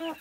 Yeah.